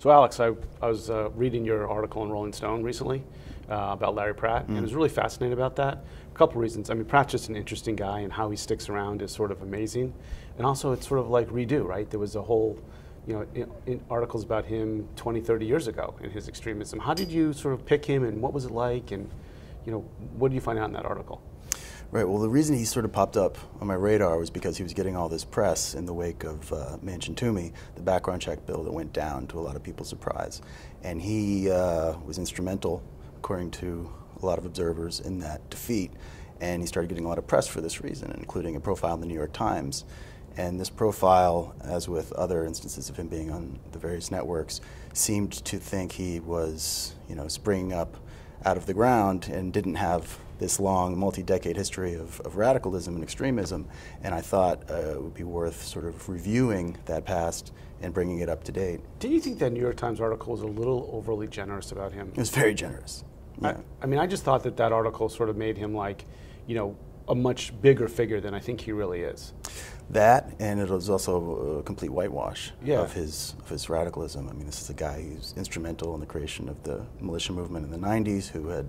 So, Alex, I, I was uh, reading your article in Rolling Stone recently uh, about Larry Pratt, mm. and I was really fascinated about that. A couple reasons. I mean, Pratt's just an interesting guy, and how he sticks around is sort of amazing. And also, it's sort of like redo, right? There was a whole, you know, in, in articles about him 20, 30 years ago and his extremism. How did you sort of pick him, and what was it like? And, you know, what did you find out in that article? Right. Well, the reason he sort of popped up on my radar was because he was getting all this press in the wake of uh, Manchin Toomey, the background check bill that went down to a lot of people's surprise, and he uh, was instrumental, according to a lot of observers, in that defeat. And he started getting a lot of press for this reason, including a profile in the New York Times. And this profile, as with other instances of him being on the various networks, seemed to think he was, you know, springing up out of the ground and didn't have this long, multi-decade history of, of, radicalism and extremism, and I thought uh, it would be worth sort of reviewing that past and bringing it up to date. Do you think that New York Times article was a little overly generous about him? It was very generous. Yeah. I, I mean, I just thought that that article sort of made him like, you know, a much bigger figure than I think he really is. That, and it was also a complete whitewash yeah. of his of his radicalism. I mean, this is a guy who's instrumental in the creation of the militia movement in the '90s, who had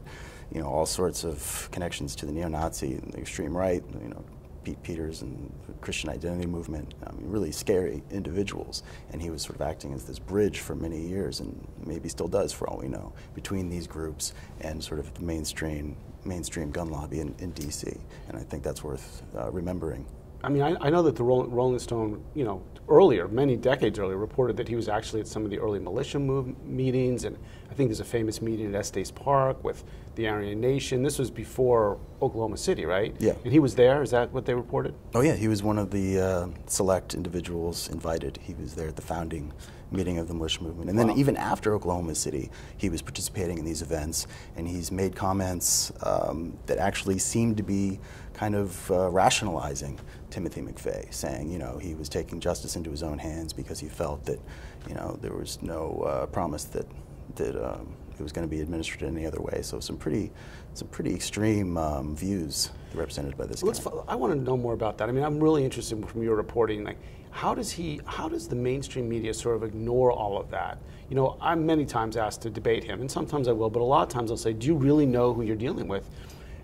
you know, all sorts of connections to the neo-Nazi and the extreme right, you know, Pete Peters and the Christian identity movement, I mean, really scary individuals. And he was sort of acting as this bridge for many years, and maybe still does for all we know, between these groups and sort of the mainstream, mainstream gun lobby in, in D.C. And I think that's worth uh, remembering. I mean, I, I, know that the Rolling Stone, you know, earlier, many decades earlier, reported that he was actually at some of the early militia move meetings, and I think there's a famous meeting at Estes Park with the Aryan Nation. This was before Oklahoma City, right? Yeah. And he was there. Is that what they reported? Oh yeah, he was one of the uh, select individuals invited. He was there at the founding meeting of the militia movement. And wow. then even after Oklahoma City, he was participating in these events, and he's made comments um, that actually seemed to be kind of uh, rationalizing Timothy McVeigh, saying, you know, he was taking justice into his own hands because he felt that, you know, there was no uh, promise that that um, it was going to be administered in any other way. So some pretty, some pretty extreme um, views represented by this. Let's, I want to know more about that. I mean, I'm really interested from your reporting. Like, how does he? How does the mainstream media sort of ignore all of that? You know, I'm many times asked to debate him, and sometimes I will, but a lot of times I'll say, "Do you really know who you're dealing with?"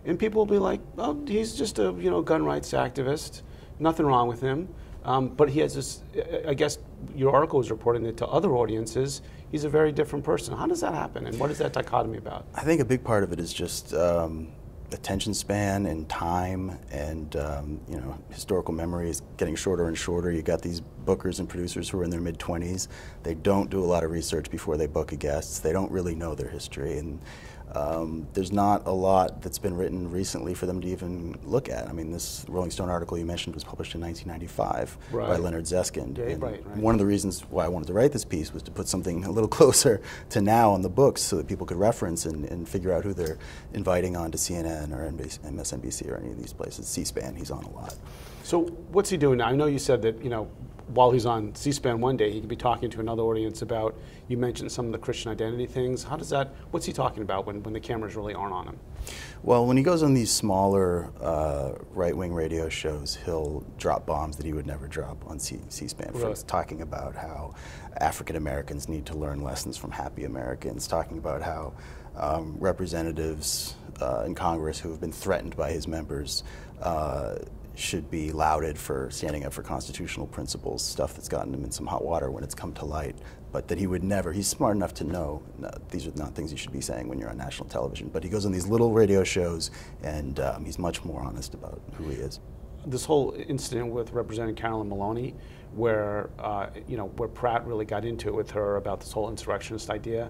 And people will be like, "Oh, he's just a you know gun rights activist. Nothing wrong with him." Um, but he has this. I guess your article was reporting it to other audiences, he's a very different person. How does that happen, and what is that dichotomy about? I think a big part of it is just um, attention span and time, and um, you know, historical memory is getting shorter and shorter. You got these bookers and producers who are in their mid 20s. They don't do a lot of research before they book a guest. They don't really know their history, and um, there's not a lot that's been written recently for them to even look at. I mean, this Rolling Stone article you mentioned was published in 1995 right. by Leonard Zeskind. Yeah, right, right. One of the reasons why I wanted to write this piece was to put something a little closer to now on the books so that people could reference and, and figure out who they're inviting on to CNN or MSNBC or any of these places. C-SPAN, he's on a lot. So what's he doing now? I know you said that, you know, while he's on C-SPAN one day, he could be talking to another audience about. You mentioned some of the Christian identity things. How does that? What's he talking about when, when the cameras really aren't on him? Well, when he goes on these smaller uh, right-wing radio shows, he'll drop bombs that he would never drop on C- C-SPAN. Really? talking about how African Americans need to learn lessons from Happy Americans. Talking about how um, representatives uh, in Congress who have been threatened by his members. Uh, should be lauded for standing up for constitutional principles, stuff that's gotten him in some hot water when it's come to light, but that he would never, he's smart enough to know no, these are not things you should be saying when you're on national television. But he goes on these little radio shows and um, he's much more honest about who he is. This whole incident with Representative Carolyn Maloney, where, uh, you know, where Pratt really got into it with her about this whole insurrectionist idea,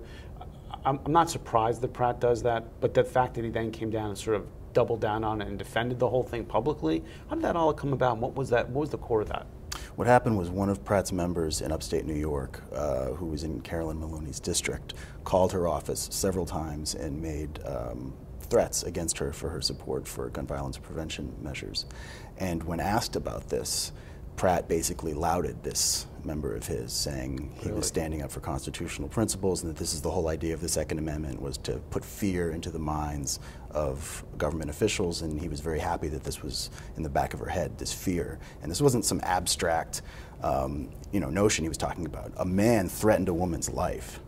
I'm, I'm not surprised that Pratt does that, but the fact that he then came down and sort of doubled down on it and defended the whole thing publicly. How did that all come about? what was that? What was the core of that? What happened was one of Pratt's members in upstate New York, uh, who was in Carolyn Maloney's district, called her office several times and made um, threats against her for her support for gun violence prevention measures. And when asked about this, Pratt basically lauded this member of his, saying he Really? was standing up for constitutional principles and that this is the whole idea of the Second Amendment was to put fear into the minds of government officials, and he was very happy that this was in the back of her head, this fear. And this wasn't some abstract, um, you know, notion he was talking about. A man threatened a woman's life,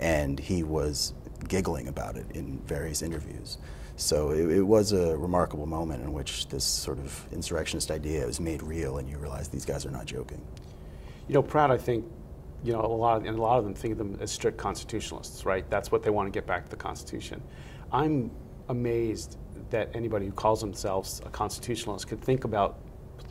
and he was giggling about it in various interviews. So it, it was a remarkable moment in which this sort of insurrectionist idea was made real, and you realize these guys are not joking. You know, Pratt, I think, you know, a lot of, and a lot of them think of them as strict constitutionalists, right? That's what they want to get back to the Constitution. I'm amazed that anybody who calls themselves a constitutionalist could think about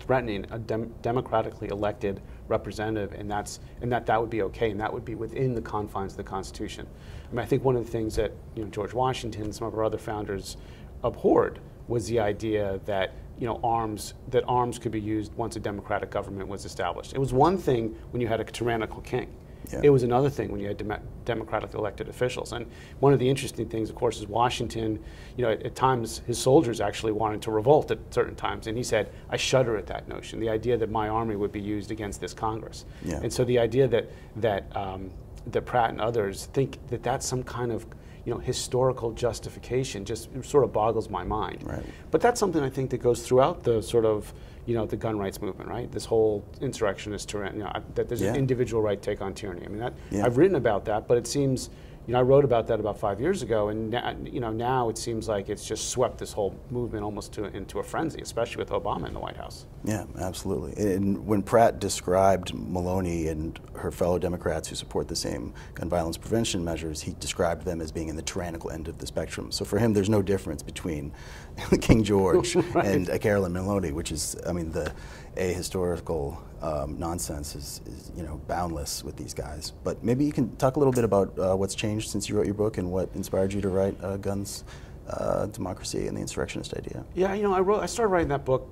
threatening a dem- democratically elected representative, and that's and that that would be okay, and that would be within the confines of the Constitution. I mean, I think one of the things that you know George Washington and some of our other founders abhorred was the idea that you know arms that arms could be used once a democratic government was established. It was one thing when you had a tyrannical king. Yeah. It was another thing when you had dem- democratically elected officials. And one of the interesting things, of course, is Washington. You know, at, at, times his soldiers actually wanted to revolt at certain times, and he said, "I shudder at that notion, the idea that my army would be used against this Congress." Yeah. And so the idea that that um, that Pratt and others think that that's some kind of you know historical justification just sort of boggles my mind. Right. But that's something I think that goes throughout the sort of you know the gun rights movement, right? This whole insurrectionist tyranny, you know, that there's Yeah. an individual right take on tyranny. I mean, that Yeah. I've written about that, but it seems, you know, I wrote about that about five years ago, and now, you know now it seems like it's just swept this whole movement almost to, into a frenzy, especially with Obama in the White House. Yeah, absolutely. And when Pratt described Maloney and her fellow Democrats who support the same gun violence prevention measures, he described them as being in the tyrannical end of the spectrum. So for him, there's no difference between King George Right. and Carolyn Maloney, which is, I mean, the ahistorical um, nonsense is, is, you know, boundless with these guys. But maybe you can talk a little bit about uh, what's changed since you wrote your book and what inspired you to write uh, Guns, uh, Democracy, and the Insurrectionist Idea. Yeah, you know, I wrote, I started writing that book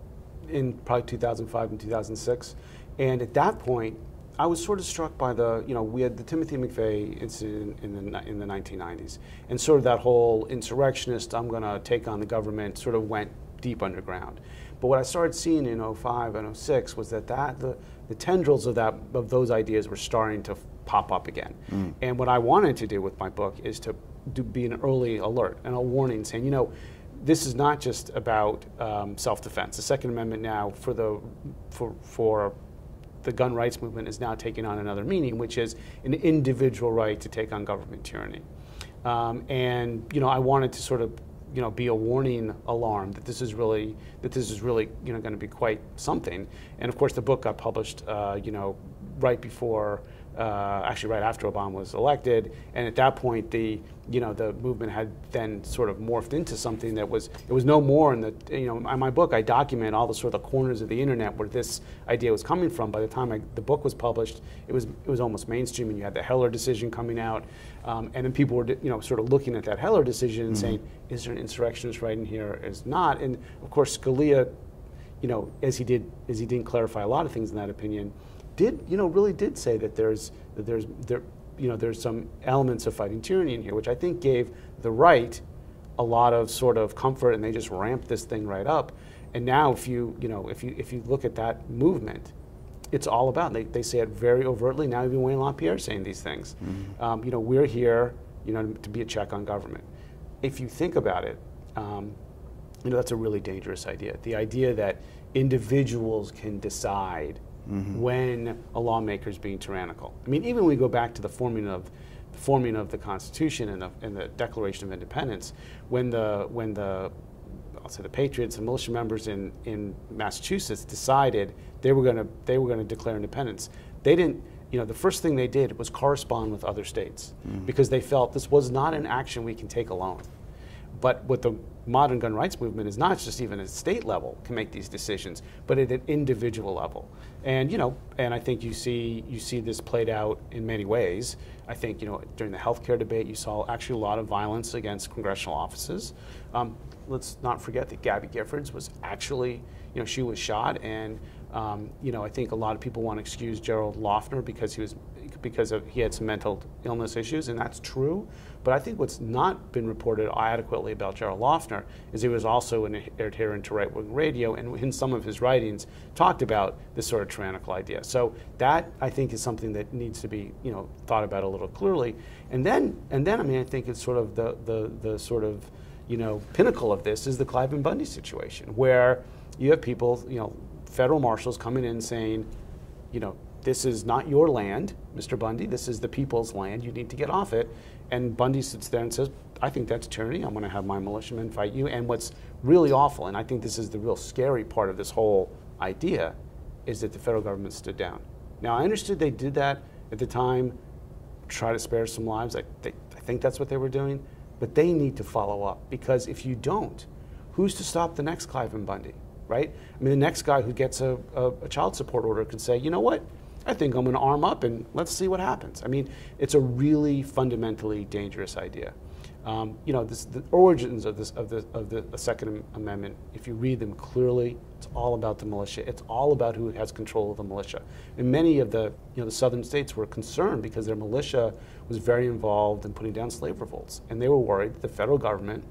in probably 2005 and 2006, and at that point, I was sort of struck by the, you know, we had the Timothy McVeigh incident in the in the 1990s, and sort of that whole insurrectionist, I'm going to take on the government, sort of went deep underground. But what I started seeing in 05 and 06 was that, that the, the tendrils of that of those ideas were starting to pop up again. And what I wanted to do with my book is to do, be an early alert and a warning, saying, you know, this is not just about um, self-defense. The Second Amendment now, for the for for the gun rights movement, is now taking on another meaning, which is an individual right to take on government tyranny. Um, and you know, I wanted to sort of you know be a warning alarm that this is really that this is really you know going to be quite something. And of course, the book got published uh, you know right before. Uh, actually, right after Obama was elected, and at that point, the you know the movement had then sort of morphed into something that was it was no more in the you know in my book I document all the sort of corners of the internet where this idea was coming from. By the time I, the book was published, it was it was almost mainstream, and you had the Heller decision coming out, um, and then people were you know sort of looking at that Heller decision and saying, is there an insurrectionist right in here? Is not, and of course Scalia, you know, as he did as he didn't clarify a lot of things in that opinion did you know really did say that there's that there's there you know there's some elements of fighting tyranny in here, which I think gave the right a lot of sort of comfort, and they just ramped this thing right up. And now, if you you know if you if you look at that movement, it's all about they, they say it very overtly. Now even Wayne LaPierre saying these things. Um, you know we're here you know to be a check on government. If you think about it. Um, you know that's a really dangerous idea. The idea that individuals can decide Mm-hmm. when a lawmaker is being tyrannical. I mean, even when we go back to the forming of the forming of the Constitution and the, and the Declaration of Independence, when the when the I'll say the Patriots and militia members in, in Massachusetts decided they were going to they were going to declare independence. They didn't. You know, the first thing they did was correspond with other states mm-hmm. because they felt this was not an action we can take alone. But what the modern gun rights movement is not just even at state level can make these decisions, but at an individual level. And you know, and I think you see you see this played out in many ways. I think you know during the healthcare debate, you saw actually a lot of violence against congressional offices. Um, let's not forget that Gabby Giffords was actually you know she was shot and. Um, you know, I think a lot of people want to excuse Jared Loughner because he was because of, he had some mental illness issues, and that's true. But I think what's not been reported adequately about Jared Loughner is he was also an adherent to right wing radio, and in some of his writings talked about this sort of tyrannical idea. So that I think is something that needs to be you know thought about a little clearly. And then and then I mean I think it's sort of the the the sort of you know pinnacle of this is the Cliven Bundy situation where you have people you know federal marshals coming in saying you know this is not your land, Mr. Bundy. This is the people's land. You need to get off it. And Bundy sits there and says, I think that's tyranny. I'm going to have my militiamen fight you. And what's really awful, and I think this is the real scary part of this whole idea, is that the federal government stood down. Now, I understood they did that at the time, try to spare some lives. I, I think that's what they were doing. But they need to follow up because if you don't, who's to stop the next Clive Cliven Bundy, right? I mean, the next guy who gets a, a, a child support order could say, you know what? I think I'm going to arm up and let's see what happens. I mean, it's a really fundamentally dangerous idea. Um, you know, this, the origins of this of the of the, Second Amendment. If you read them clearly, it's all about the militia. It's all about who has control of the militia. And many of the you know the southern states were concerned because their militia was very involved in putting down slave revolts, and they were worried that the federal government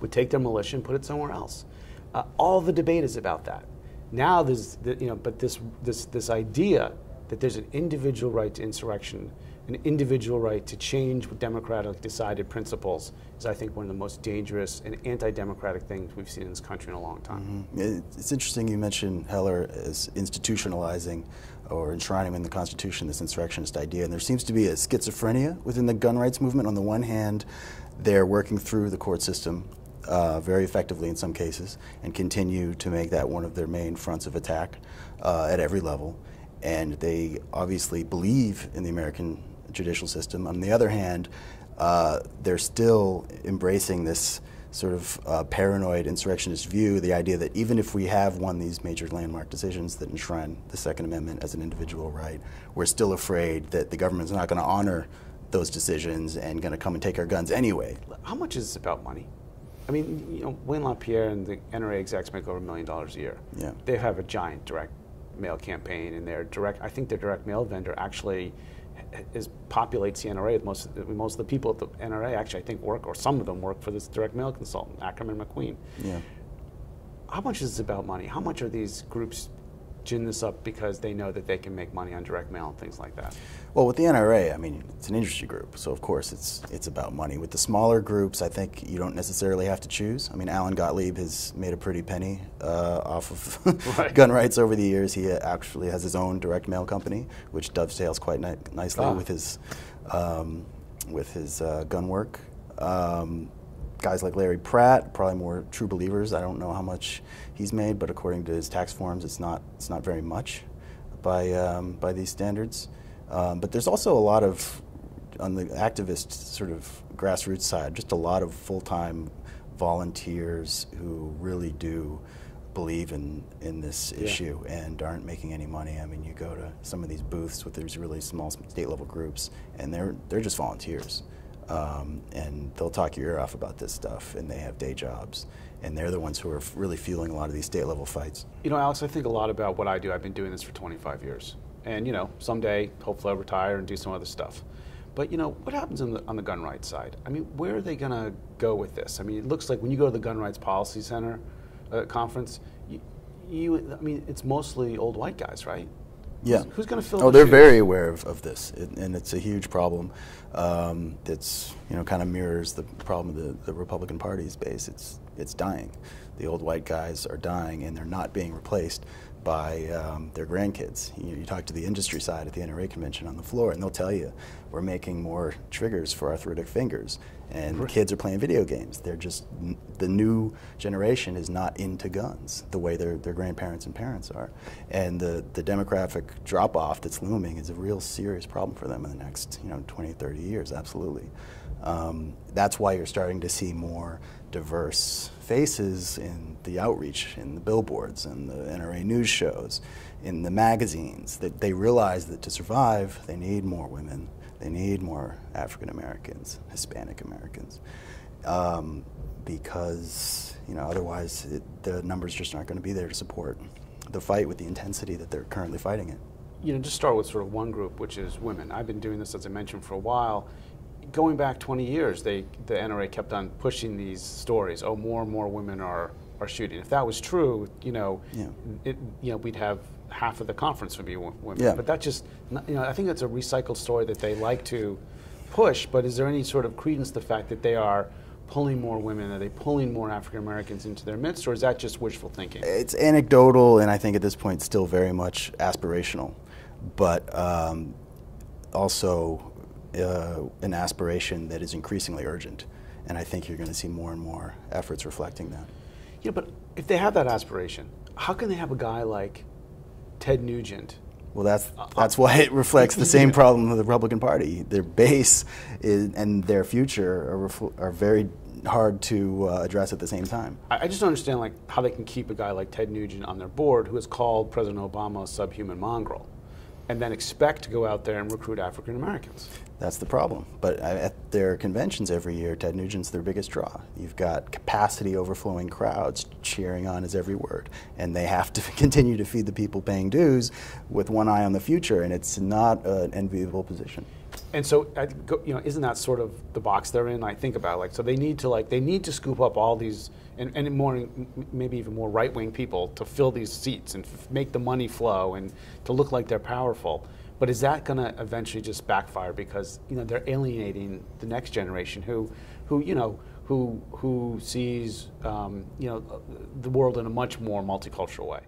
would take their militia and put it somewhere else. Uh, all the debate is about that. Now there's, the, you know, but this, this, this idea that there's an individual right to insurrection, an individual right to change democratically decided principles is, I think, one of the most dangerous and anti-democratic things we've seen in this country in a long time. Mm-hmm. It's interesting you mentioned Heller as institutionalizing or enshrining in the Constitution this insurrectionist idea, and there seems to be a schizophrenia within the gun rights movement. On the one hand, they're working through the court system uh, very effectively in some cases and continue to make that one of their main fronts of attack uh, at every level. And they obviously believe in the American judicial system. On the other hand, uh, they're still embracing this sort of uh, paranoid insurrectionist view, the idea that even if we have won these major landmark decisions that enshrine the Second Amendment as an individual right, we're still afraid that the government's not going to honor those decisions and going to come and take our guns anyway. How much is this about money? I mean, you know, Wayne LaPierre and the NRA execs make over a million dollars a year. Yeah. They have a giant direct mail campaign, and their direct, I think their direct mail vendor actually is populates the NRA. Most most of the people at the NRA actually, I think, work, or some of them work for this direct mail consultant, Ackerman McQueen. Yeah. How much is this about money? How much are these groups gin this up because they know that they can make money on direct mail and things like that? Well, with the NRA, I mean, it's an industry group, so of course it's it's about money. With the smaller groups, I think you don't necessarily have to choose. I mean, Alan Gottlieb has made a pretty penny uh, off of right. gun rights over the years. He actually has his own direct mail company, which dovetails quite ni- nicely ah. with his um, with his uh, gun work. Um, guys like Larry Pratt, probably more true believers. I don't know how much he's made, but according to his tax forms, it's not it's not very much by um, by these standards. Um, but there's also a lot of on the activist sort of grassroots side, just a lot of full-time volunteers who really do believe in, in this yeah. issue and aren't making any money. I mean, you go to some of these booths with these really small state level groups, and they're they're just volunteers. Um, and they'll talk your ear off about this stuff, and they have day jobs, and they're the ones who are really fueling a lot of these state level fights. You know, Alex, I think a lot about what I do. I've been doing this for 25 years, and you know, someday, hopefully, I'll retire and do some other stuff. But you know, what happens on the, on the gun rights side? I mean, where are they going to go with this? I mean, it looks like when you go to the Gun Rights Policy Center uh, conference, you, you, I mean, it's mostly old white guys, right? Yeah. Who's, who's going to fill? Oh, they're shoes? very aware of, of this, it, and it's a huge problem. Um, that's you know kind of mirrors the problem of the, the Republican Party's base. It's it's dying. The old white guys are dying, and they're not being replaced by um, their grandkids. You, you, talk to the industry side at the NRA convention on the floor, and they'll tell you we're making more triggers for arthritic fingers, and right. kids are playing video games. They're just the new generation is not into guns the way their their grandparents and parents are, and the the demographic drop off that's looming is a real serious problem for them in the next you know 20, 30 years. Absolutely. Um, that's why you're starting to see more diverse faces in the outreach, in the billboards, in the NRA news shows, in the magazines. That they realize that to survive, they need more women, they need more African Americans, Hispanic Americans, um, because you know otherwise it, the numbers just aren't going to be there to support the fight with the intensity that they're currently fighting it. you know, just start with sort of one group, which is women. I've been doing this, as I mentioned, for a while. Going back 20 years, they, the NRA kept on pushing these stories. Oh, more and more women are, are shooting. If that was true, you know, Yeah. it, you know, we'd have half of the conference would be women. Yeah. But that just, you know, I think that's a recycled story that they like to push. But is there any sort of credence to the fact that they are pulling more women? Are they pulling more African Americans into their midst, or is that just wishful thinking? It's anecdotal, and I think at this point still very much aspirational, but um, also uh, an aspiration that is increasingly urgent. And I think you're going to see more and more efforts reflecting that. Yeah, but if they have that aspiration, how can they have a guy like Ted Nugent? Well, that's that's why it reflects the same problem of the Republican Party. Their base is, and their future are, are very hard to uh, address at the same time. I I just don't understand like how they can keep a guy like Ted Nugent on their board who has called President Obama a subhuman mongrel, and then expect to go out there and recruit African Americans. That's the problem. But at their conventions every year, Ted Nugent's their biggest draw. You've got capacity overflowing crowds cheering on his every word. And they have to continue to feed the people paying dues with one eye on the future, and it's not an enviable position. And so, you know, isn't that sort of the box they're in? I think about like, so they need to like, they need to scoop up all these, and, and more, maybe even more right wing people to fill these seats and make the money flow and to look like they're powerful. But is that going to eventually just backfire because you know they're alienating the next generation who, who you know, who who sees um, you know the world in a much more multicultural way?